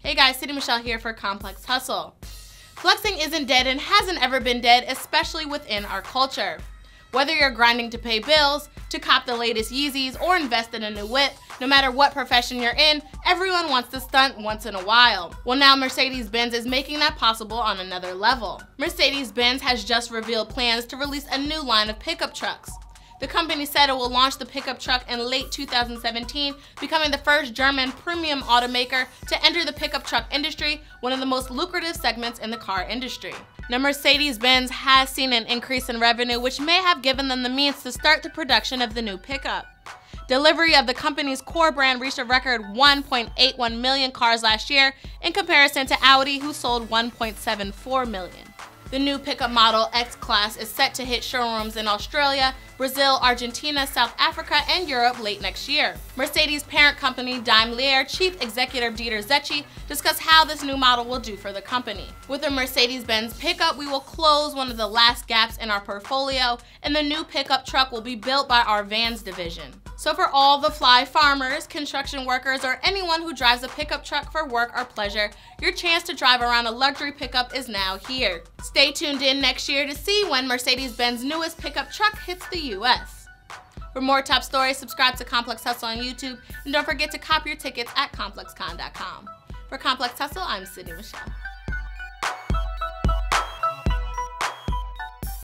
Hey guys, Sydney Michelle here for Complex Hustle. Flexing isn't dead and hasn't ever been dead, especially within our culture. Whether you're grinding to pay bills, to cop the latest Yeezys, or invest in a new whip, no matter what profession you're in, everyone wants to stunt once in a while. Well now Mercedes-Benz is making that possible on another level. Mercedes-Benz has just revealed plans to release a new line of pickup trucks. The company said it will launch the pickup truck in late 2017, becoming the first German premium automaker to enter the pickup truck industry, one of the most lucrative segments in the car industry. Now, Mercedes-Benz has seen an increase in revenue, which may have given them the means to start the production of the new pickup. Delivery of the company's core brand reached a record 1.81 million cars last year in comparison to Audi, who sold 1.74 million. The new pickup model X-Class is set to hit showrooms in Australia, Brazil, Argentina, South Africa, and Europe late next year. Mercedes parent company Daimler Chief Executive Dieter Zetsche discussed how this new model will do for the company. With the Mercedes-Benz pickup, we will close one of the last gaps in our portfolio, and the new pickup truck will be built by our vans division. So for all the fly farmers, construction workers, or anyone who drives a pickup truck for work or pleasure, your chance to drive around a luxury pickup is now here. Stay tuned in next year to see when Mercedes-Benz newest pickup truck hits the US. For more top stories, subscribe to Complex Hustle on YouTube, and don't forget to cop your tickets at ComplexCon.com. For Complex Hustle, I'm Sydney Michelle.